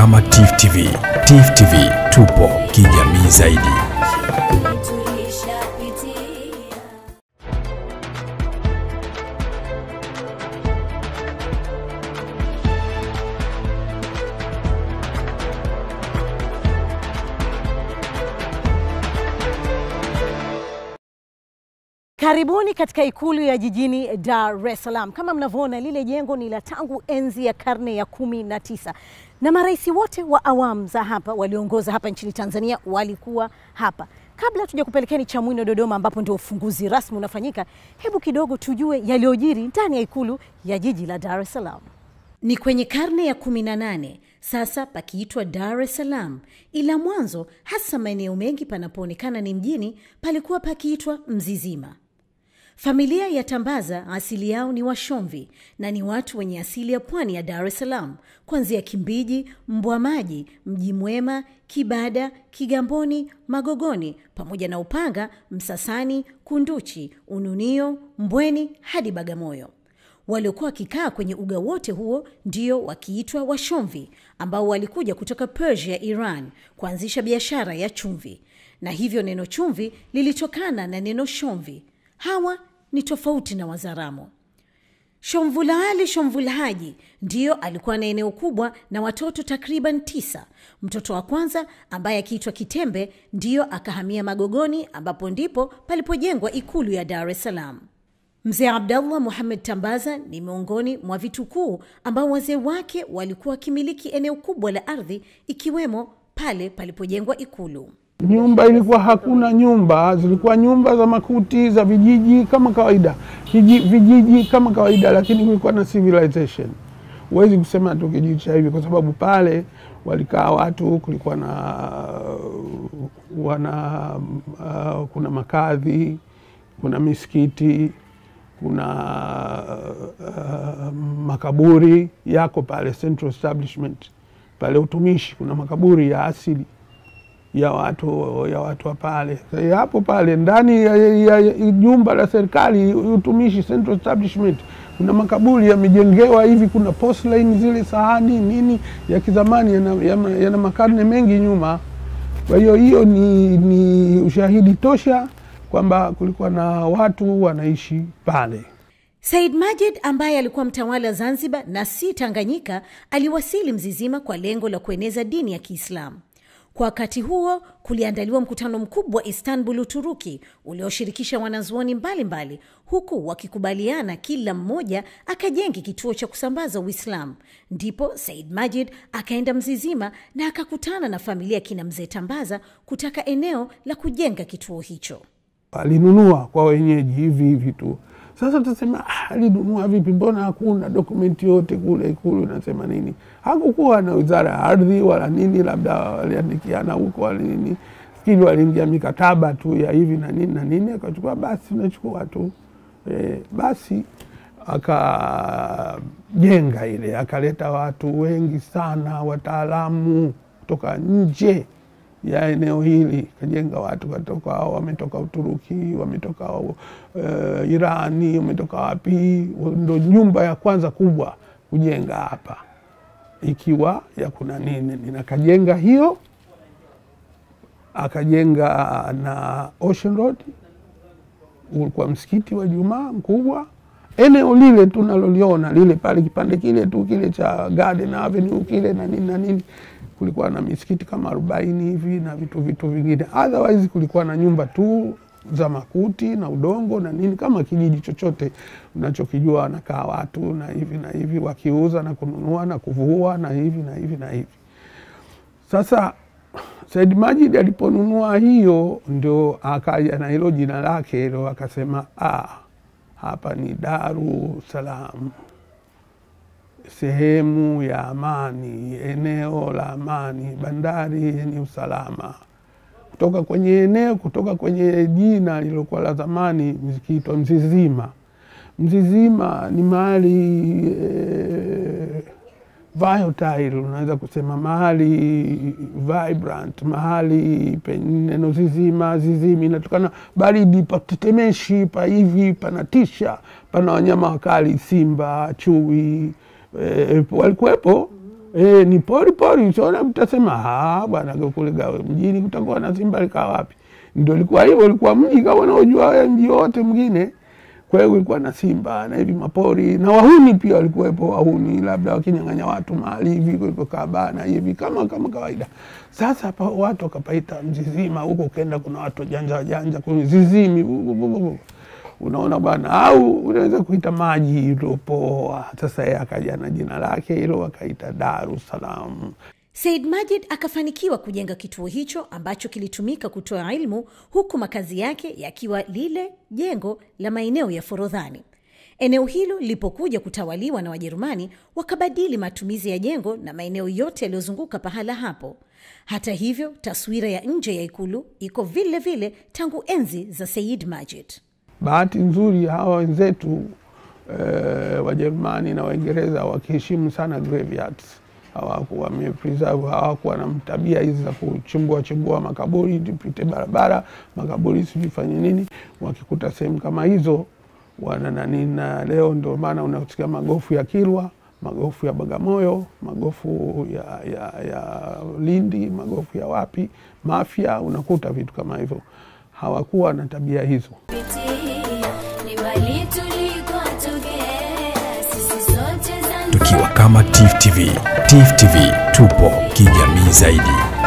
kama TIFF TV. TIFF TV tupo kijamii zaidi. Karibuni katika ikulu ya jijini Dar es Salaam. Kama mnavyoona, lile jengo ni la tangu enzi ya karne ya kumi na tisa na marais wote wa awamu za hapa walioongoza hapa nchini Tanzania walikuwa hapa. Kabla tuja kupelekeni Chamwino Dodoma, ambapo ndio ufunguzi rasmi unafanyika, hebu kidogo tujue yaliyojiri ndani ya ikulu ya jiji la Dar es Salaam. Ni kwenye karne ya kumi na nane sasa pakiitwa Dar es Salaam, ila mwanzo hasa maeneo mengi panapoonekana ni mjini palikuwa pakiitwa Mzizima. Familia ya Tambaza asili yao ni Washomvi na ni watu wenye asili ya pwani ya Dar es Salaam, kuanzia Kimbiji, mbwa maji Mji Mwema, Kibada, Kigamboni, Magogoni pamoja na Upanga, Msasani, Kunduchi, Ununio, Mbweni hadi Bagamoyo. Waliokuwa wakikaa kwenye uga wote huo ndio wakiitwa Washomvi, ambao walikuja kutoka Persia, Iran, kuanzisha biashara ya chumvi, na hivyo neno chumvi lilitokana na neno shomvi. Hawa ni tofauti na Wazaramo. Shomvulaali Shomvulhaji ndiyo alikuwa na eneo kubwa na watoto takriban tisa. Mtoto wa kwanza ambaye akiitwa Kitembe ndiyo akahamia Magogoni, ambapo ndipo palipojengwa ikulu ya Dar es Salaam. Mzee Abdallah muhamed Tambaza ni miongoni mwa vitukuu ambao wazee wake walikuwa wakimiliki eneo kubwa la ardhi, ikiwemo pale palipojengwa ikulu. Nyumba ilikuwa hakuna nyumba, zilikuwa nyumba za makuti za vijiji kama kawaida, Kiji, vijiji kama kawaida, lakini kulikuwa na civilization. Huwezi kusema tu kijiji cha hivi, kwa sababu pale walikaa watu, kulikuwa na wana uh, kuna makadhi, kuna misikiti, kuna uh, makaburi yako pale, central establishment. Pale utumishi, kuna makaburi ya asili ya watu ya watu wa pale hapo pale ndani ya, ya, ya jumba la serikali utumishi central establishment kuna makaburi yamejengewa hivi, kuna porcelain zile sahani nini ya kizamani yana, yana, yana makarne mengi nyuma. Kwa hiyo hiyo ni, ni ushahidi tosha kwamba kulikuwa na watu wanaishi pale. Said Majid ambaye alikuwa mtawala Zanzibar na si Tanganyika aliwasili Mzizima kwa lengo la kueneza dini ya Kiislamu. Kwa wakati huo kuliandaliwa mkutano mkubwa Istanbul, Uturuki, ulioshirikisha wanazuoni mbalimbali, huku wakikubaliana kila mmoja akajenge kituo cha kusambaza Uislamu. Ndipo Said Majid akaenda Mzizima na akakutana na familia kina mzee Tambaza kutaka eneo la kujenga kituo hicho. Alinunua kwa wenyeji hivi hivi tu. Sasa tutasema ah, alinunua vipi? Mbona hakuna dokumenti yote kule Ikulu nasema nini? Hakukuwa na wizara ya ardhi wala nini, labda waliandikiana huko wala nini, fikiri waliingia mikataba tu ya hivi na nini na nini, akachukua basi, unachukua tu e, basi akajenga ile, akaleta watu wengi sana, wataalamu kutoka nje ya eneo hili. Kajenga watu katoka, wametoka Uturuki, wametoka uh, Irani, wametoka wapi. Ndo nyumba ya kwanza kubwa kujenga hapa, ikiwa ya kuna nini. Nini, akajenga hiyo, akajenga na Ocean Road, ulikuwa msikiti wa Jumaa mkubwa. Eneo lile tunaloliona lile pale, kipande kile tu kile cha Garden Avenue kile na nini na nini kulikuwa na misikiti kama arobaini hivi na vitu vitu vingine. Otherwise kulikuwa na nyumba tu za makuti na udongo na nini, kama kijiji chochote unachokijua, wanakaa watu na hivi na hivi, wakiuza na kununua na kuvua na hivi na hivi na hivi. Sasa Said Majid aliponunua hiyo, ndio akaja na hilo jina lake hilo, akasema ah, hapa ni Daru Salaam sehemu ya amani, eneo la amani, bandari yenye usalama. Kutoka kwenye eneo, kutoka kwenye jina lilokuwa la zamani zikiitwa Mzizima. Mzizima ni mahali e, volatile, unaweza kusema mahali vibrant, mahali neno zizima, zizimi inatokana baridi, patetemeshi, pa hivi, panatisha, pana wanyama wakali, simba, chui e, walikuwepo E, ni pori pori, sona mtasema "Ah, bwana kule gawe mjini kutakuwa na simba likaa wapi? Ndio likuwa hivyo, ilikuwa mji kama unaojua mji wote mwingine. Kwa hiyo ilikuwa na simba na hivi mapori na wahuni pia walikuwepo, wahuni labda wakinyang'anya watu mahali hivi kulikokaa bana hivi kama kama kawaida. Sasa hapa watu wakapaita Mzizima, huko ukenda kuna watu janja wajanja kwenye zizimi. Unaona bwana, au unaweza kuita maji iliopoa. Sasa yeye akaja na jina lake hilo akaita Dar es Salaam. Said Majid akafanikiwa kujenga kituo hicho ambacho kilitumika kutoa ilmu huku makazi yake yakiwa lile jengo la maeneo ya Forodhani. Eneo hilo lilipokuja kutawaliwa na Wajerumani, wakabadili matumizi ya jengo na maeneo yote yaliyozunguka pahala hapo. Hata hivyo, taswira ya nje ya ikulu iko vile vile tangu enzi za Said Majid. Bahati nzuri hawa wenzetu eh, Wajerumani na Waingereza wakiheshimu sana graveyards hawaku wamepreserve, hawakuwa na tabia hizi za kuchimbua chimbua makaburi tupite barabara makaburi sijifanye nini. Wakikuta sehemu kama hizo wana nani, na leo ndio maana unasikia magofu ya Kilwa, magofu ya Bagamoyo, magofu ya, ya, ya Lindi, magofu ya wapi Mafia, unakuta vitu kama hivyo. Hawakuwa na tabia hizo. Kama TIFF TV. TIFF TV tupo kijamii zaidi.